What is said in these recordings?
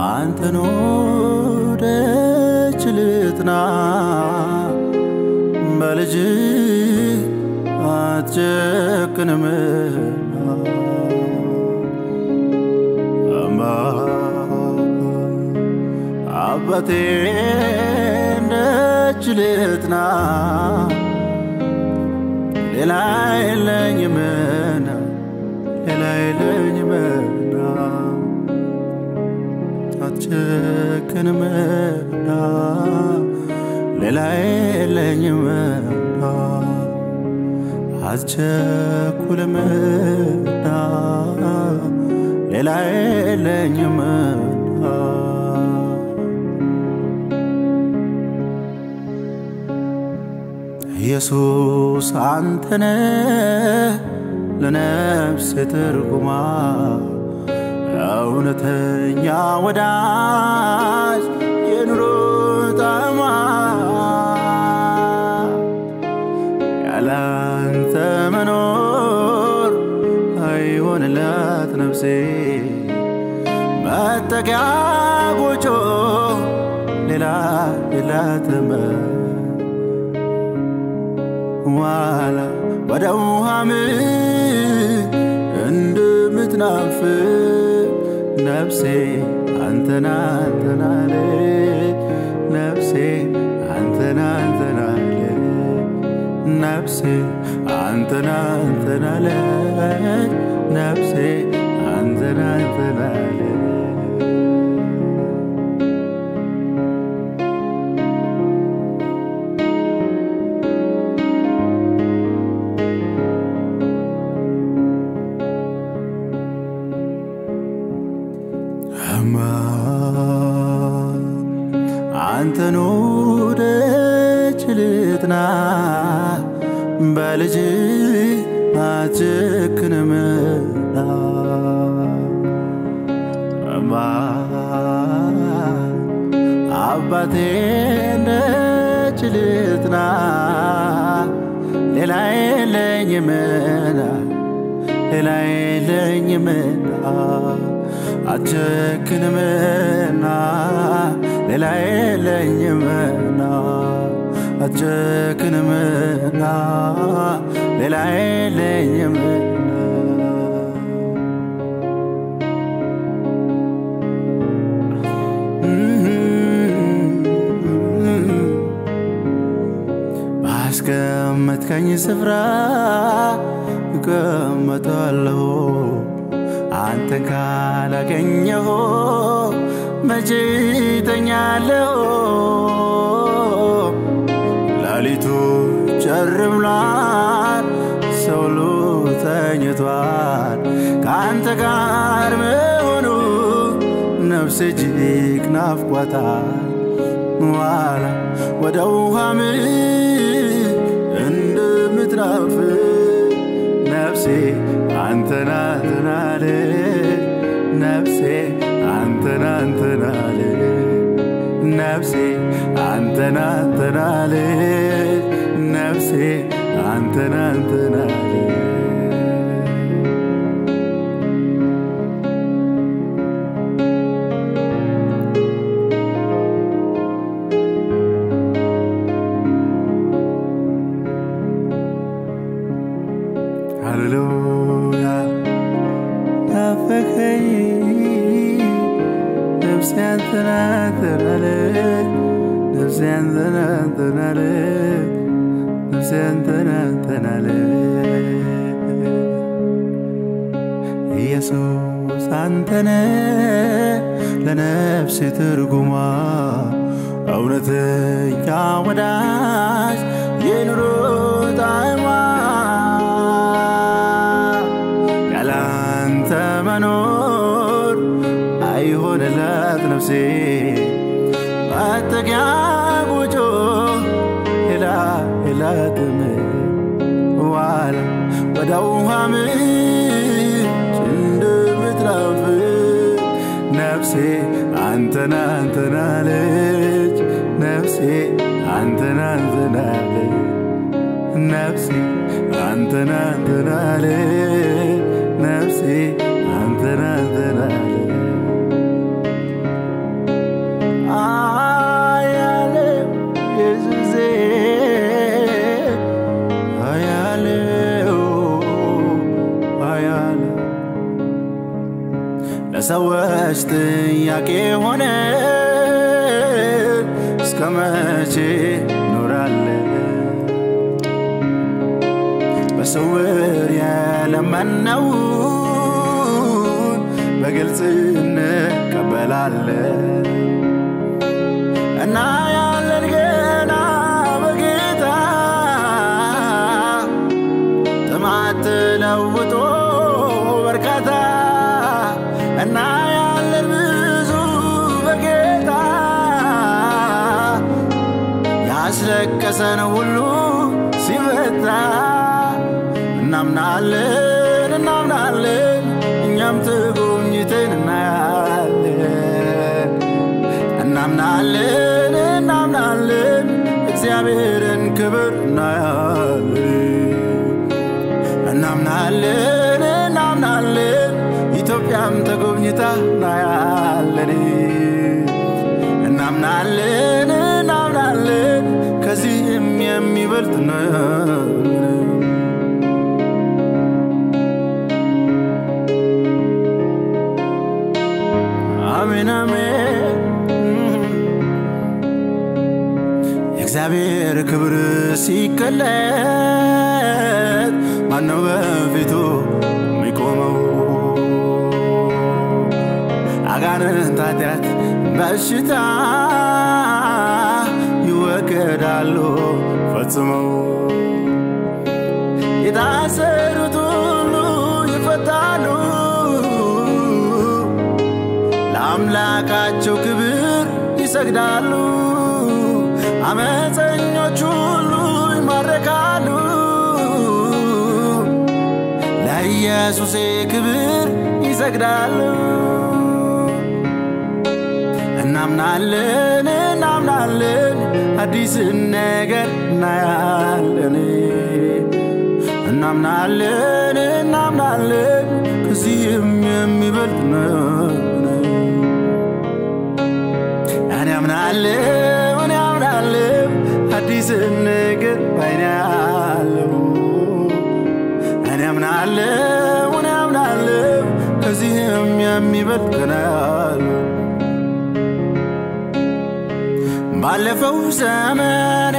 አንተን ወደች ልጥና በልጅ አትጨክንም። አባቴ ነች ልጥና ሌላ የለኝም። አትጨክንምና ሌላ የለኝምና አትቸኩልምና ሌላ የለኝምና ኢየሱስ አንተነ ለነፍስ ትርጉማ እውነተኛ ወዳጅ የኑሮ ጣዕማ ያላንተ መኖር አይሆንላት ነፍሴ። መጠጊያ ጎጆ ሌላ የላትም ዋላ ወደ ውሃም እንደምትናፍቅ ነፍሴ አንተና አንተናለ ነፍሴ አንተና አንተናለ ነፍሴ አንተና አንተናለ ነፍሴ አትጨክንምና አማ አባቴ እንደች ልጥና ሌላ የለኝምና ሌላ የለኝምና አትጨክንምና ሌላ የለኝምና አትጨክንምና ሌላ የለኝምና ባስቀመጥከኝ ስፍራ እቀመጣለሁ አንተን ካላገኘሁ መቼ ተኛለሁ? ሌሊቱ ጨርምሏል፣ ሰው ሁሉ ተኝቷል። ከአንተ ጋር መሆኑ ነፍሴ እጅግ ናፍቋታል። ዋላ ወደ ውሃም እንደምትናፍቅ ነፍሴ አንተን አለ ነፍሴ አንተን አለ ነፍሴ አንተን አንተን አለ ነፍሴ አንተን አንተን አለ ሃሌሉያ ናፈቀኝ ነፍሴ አንተን አንተን አለች ነፍሴ አንተን አለች ኢየሱስ አንተነ ለነፍሴ ትርጉሟ። እውነተኛ ወዳጅ የኑሮ ጣዕሟ። ያላንተ መኖር አይሆንላት ነፍሴ። መጠጊያ የላትም ዋላ ወደ ውሃ ምንጭ እንደምትናፍቅ ነፍሴ አንተን አለች። ነፍሴ አንተን አለች። ነፍሴ አንተን አለች። ነፍሴ አንተን አንተን መች ጥያቄ ሆነ። እስከ መቼ ኖራለን? በስውር የለመነውን በግልጽ እንቀበላለን። እና ያለን ገና በጌታ። ጥማት ተለውጦ ያስለቀሰን ሁሉ ሲፈታ እናምናለን እናምናለን እኛም ተጎብኝተን እናያለን። እናምናለን እናምናለን እግዚአብሔርን ክብር እናያለን። እናምናለን እናምናለን ኢትዮጵያም ተጎብኝታ እናያለን። እናምናለን አሜን አሜን የእግዚአብሔር ክብር ሲገለጥ ማነው በፊቱ የሚቆመው? አጋንንት፣ ኃጢአት፣ በሽታ ይወገዳሉ ፈጽመው የታሰሩት ሁሉ ይፈታሉ ለአምላካቸው ክብር ይሰግዳሉ። አመፀኞች ሁሉ ይማረካሉ። ለኢየሱሴ ክብር ይሰግዳሉ። እናምናለን እናምናለን አዲስን ነገር እናያለን። እናምናለን እናምናለን ከዚህም የሚበልጥ ነው። እኔ አምናለሁ እኔ አምናለሁ አዲስን ነገር ባይኔ አያለሁ። እኔ አምናለሁ እኔ አምናለሁ ከዚህም የሚበልጥ አያለሁ። ባለፈው ዘመኔ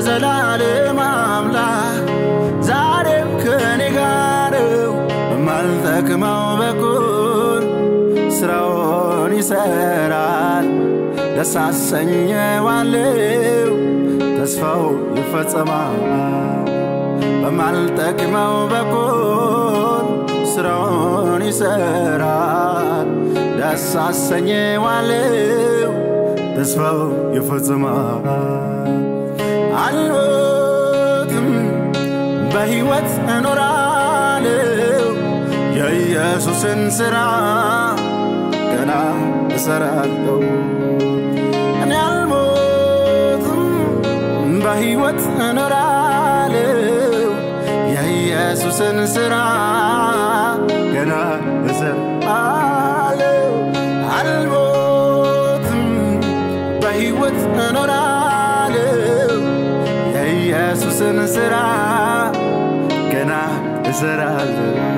የዘላለም አምላክ ዛሬም ከኔ ጋር ነው። በማልጠቅመው በኩል ስራውን ይሰራል። ደስ አሰኘዋለሁ ተስፋው ይፈጸማል። በማልጠቅመው በኩል ስራውን ይሰራል። ደስ አሰኘዋለሁ ተስፋው ይፈጽማል። በሕይወት እኖራለሁ የኢየሱስን ሥራ ገና እሰራለሁ። እኔ አልሞትም በሕይወት እኖራለሁ የኢየሱስን ሥራ ገና እሰራለሁ። አልሞትም በሕይወት እኖራለሁ የኢየሱስን ሥራ ገና እሰራለሁ። እኔ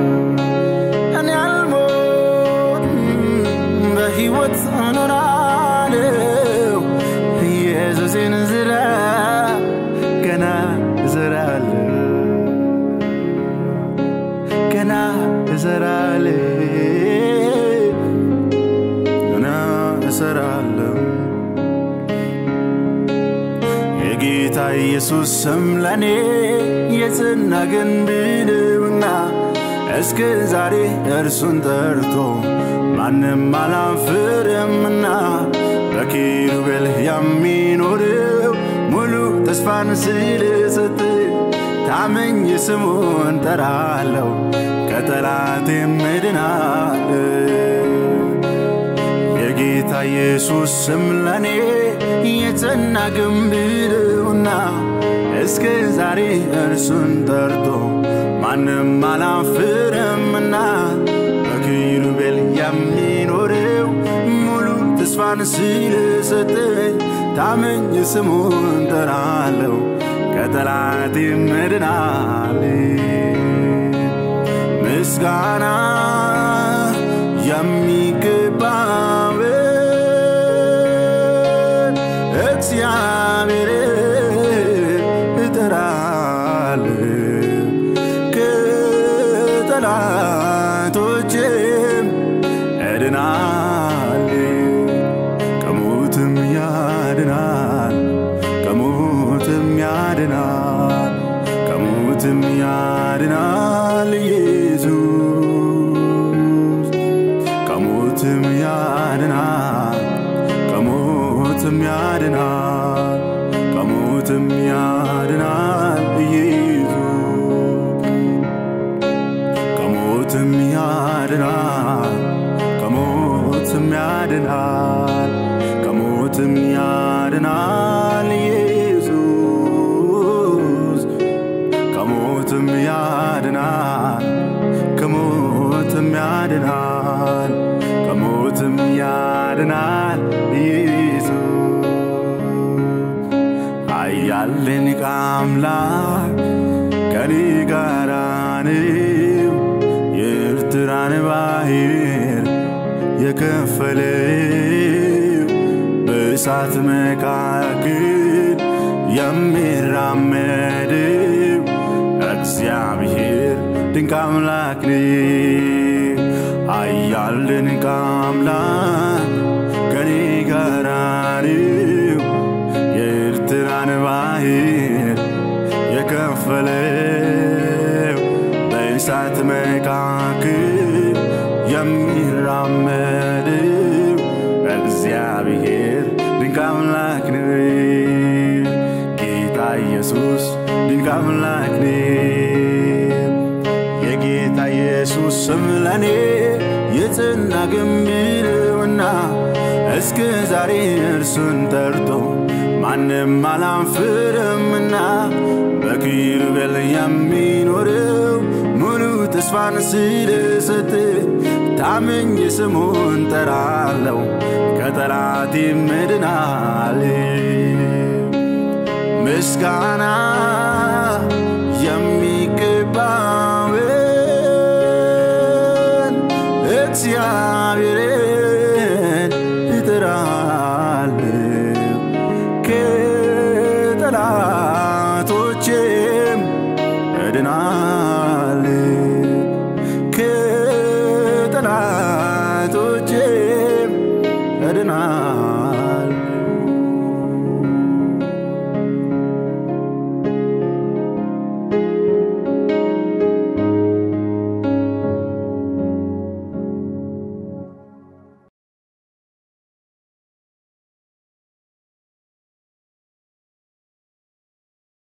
እርሱን ጠርቶ ማንም አላፍርምና በኪሩቤል የሚኖረው ሙሉ ተስፋን ስለሰጥ ታመኝ ስሙን ጠራለሁ ከጠላቴም እድናለሁ። የጌታ ኢየሱስ ስም ለኔ የጸና ግንብ እስከ ዛሬ እርሱን ጠርቶ ማንም አላፍርምና ተስፋን ስለሰጠኝ ታመኝ ስሙን ጠራለሁ ከጠላቴም እድናለሁ። ምስጋና ከሞትም ያድናል ከሞትም ያድናል ኢየሱስ። ከሞትም ያድናል ከሞትም ያድናል ከሞትም ያድናል ኢየሱስ። ከሞትም ያድናል ከሞትም ያድናል ከሞትም ያድናል ከአምላክ ከኔ ጋራ ነው የኤርትራን ባህር የከፈለው በእሳት መካከል የሚራመደው እግዚአብሔር ድንቅ አምላክ ነው። አያለን ከአምላክ ኢየሱስ ድንቅ አምላክ ነው። የጌታ ኢየሱስ ስም ለኔ የጽና ግንብ ነውና እስከ ዛሬ እርሱን ጠርቶ ማንም አላንፍርምና በኪሩቤል የሚኖረው ሙሉ ተስፋን ስለሰጥ ታምኜ ስሙን ጠራለው ከጠላት ምድናል ምስጋና የሚገባውን እግዚአብሔር